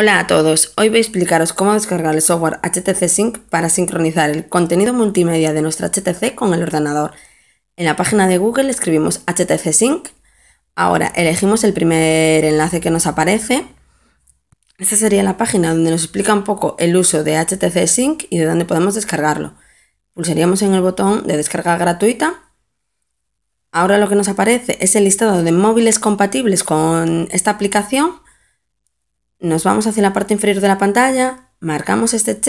Hola a todos, hoy voy a explicaros cómo descargar el software HTC Sync para sincronizar el contenido multimedia de nuestra HTC con el ordenador. En la página de Google escribimos HTC Sync, ahora elegimos el primer enlace que nos aparece. Esta sería la página donde nos explica un poco el uso de HTC Sync y de dónde podemos descargarlo. Pulsaríamos en el botón de descarga gratuita. Ahora lo que nos aparece es el listado de móviles compatibles con esta aplicación nos vamos hacia la parte inferior de la pantalla, marcamos este check